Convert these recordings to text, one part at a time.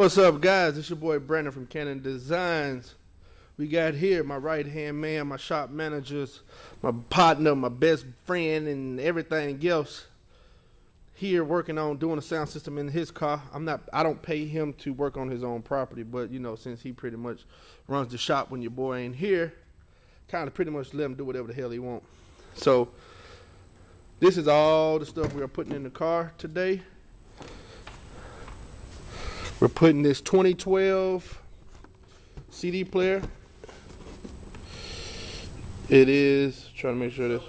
What's up, guys? It's your boy Brandon from Cannon Designs. We got here my right hand man, my shop managers, my partner, my best friend, and everything else. Here working on doing a sound system in his car. I'm not. I don't pay him to work on his own property, but you know, since he pretty much runs the shop when your boy ain't here, kind of pretty much let him do whatever the hell he want. So this is all the stuff we are putting in the car today. We're putting this 2012 CD player. It is trying to make sure this.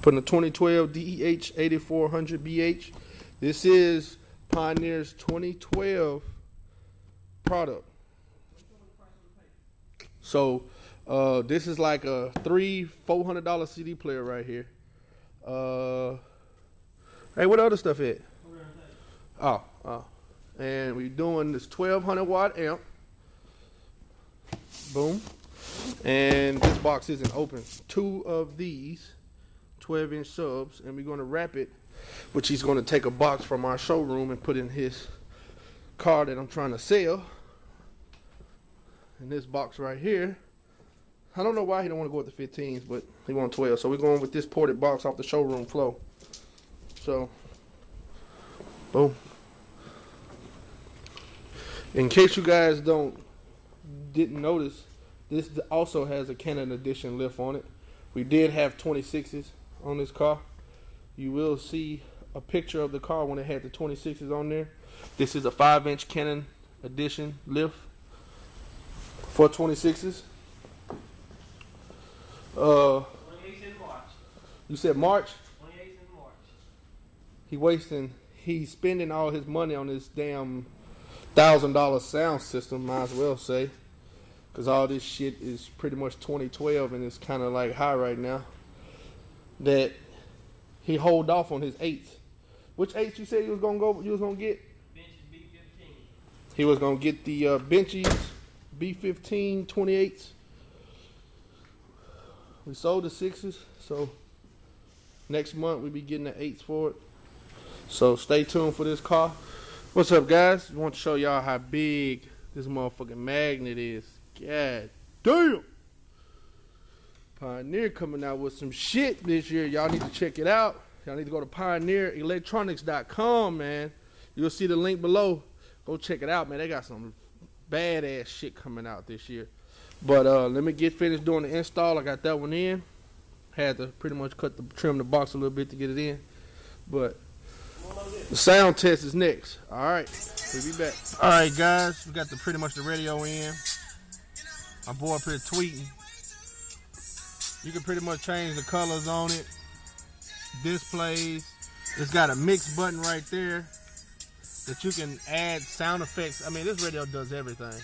Putting a 2012 DEH 8400 BH. This is Pioneer's 2012 product. So uh, this is like a three, four hundred dollar CD player right here. Uh, hey, what other stuff is? Oh, oh, and we're doing this twelve hundred watt amp. Boom, and this box isn't open. Two of these, twelve inch subs, and we're going to wrap it, which he's going to take a box from our showroom and put in his car that I'm trying to sell. In this box right here. I don't know why he don't want to go with the 15s, but he want 12. So we're going with this ported box off the showroom flow. So, boom. In case you guys don't didn't notice, this also has a Cannon Edition lift on it. We did have 26s on this car. You will see a picture of the car when it had the 26s on there. This is a 5-inch Cannon Edition lift for 26s. Uh, you said March? March. He wasting, he's spending all his money on this damn thousand dollar sound system. Might as well say, because all this shit is pretty much 2012 and it's kind of like high right now. That he hold off on his eights. Which eights you said you was gonna go? You was gonna get? Benches B15. He was gonna get the uh, Benchies B15 28s. We sold the sixes, so next month we be getting the eights for it. So stay tuned for this car. What's up, guys? I want to show y'all how big this motherfucking magnet is. God damn! Pioneer coming out with some shit this year. Y'all need to check it out. Y'all need to go to pioneerelectronics.com, man. You'll see the link below. Go check it out, man. They got some badass shit coming out this year. But uh, let me get finished doing the install. I got that one in. Had to pretty much cut the trim the box a little bit to get it in. But the sound test is next. All right, we'll be back. All right, guys, we got the pretty much the radio in. My boy up here tweeting. You can pretty much change the colors on it. Displays. It's got a mix button right there that you can add sound effects. I mean, this radio does everything.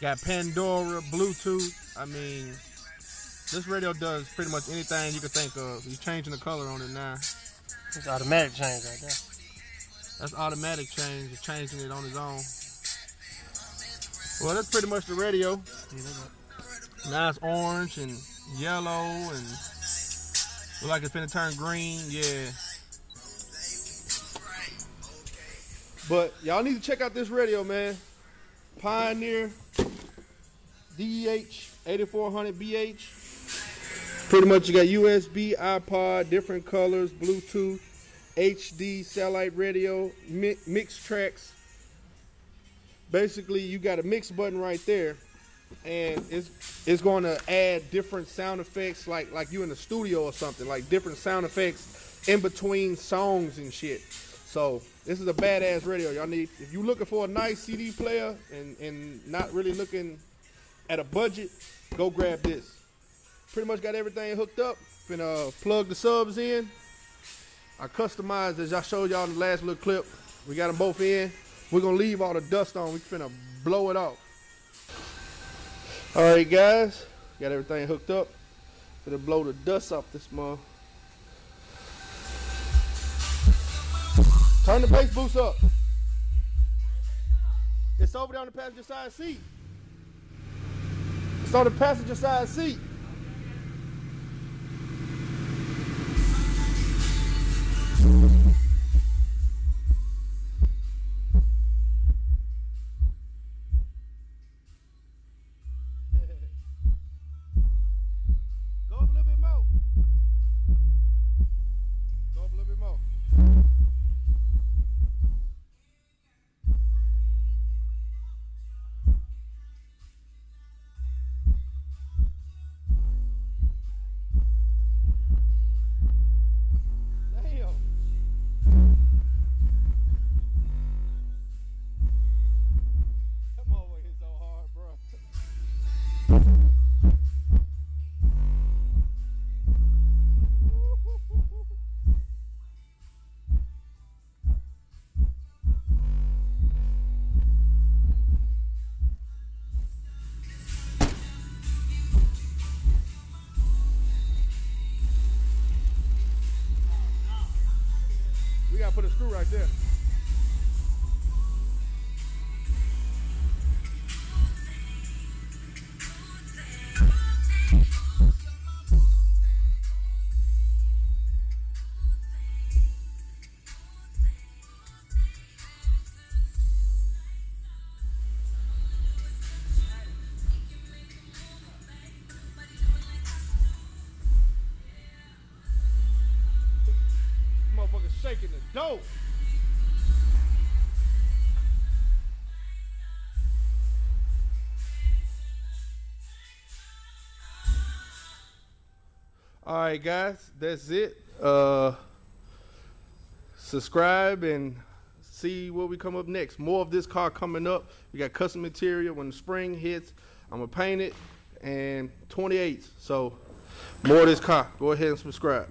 Got Pandora, Bluetooth. I mean, this radio does pretty much anything you can think of. You're changing the color on it now. It's automatic change right there. That's automatic change. You're changing it on its own. Well, that's pretty much the radio. Now it's orange and yellow and look like it's gonna turn green. Yeah. But y'all need to check out this radio, man. Pioneer DEH 8400 BH. Pretty much you got USB, iPod, different colors, Bluetooth, HD, satellite radio, mi- mix tracks. Basically, you got a mix button right there, and it's it's going to add different sound effects, like like you in the studio or something, like different sound effects in between songs and shit. So this is a badass radio. Y'all need if you looking for a nice CD player and and not really looking at a budget, go grab this. Pretty much got everything hooked up. Finna uh, plug the subs in. I customized as I showed y'all in the last little clip. We got them both in. We're gonna leave all the dust on. We finna blow it off. All right, guys, got everything hooked up. Finna blow the dust off this mug. Turn the bass boost up. It's over there on the passenger side seat. It's on the passenger side seat. We gotta put a screw right there. Dope. All right, guys, that's it. Uh, subscribe and see what we come up next. More of this car coming up. We got custom material when the spring hits. I'm gonna paint it and 28. So more of this car. Go ahead and subscribe.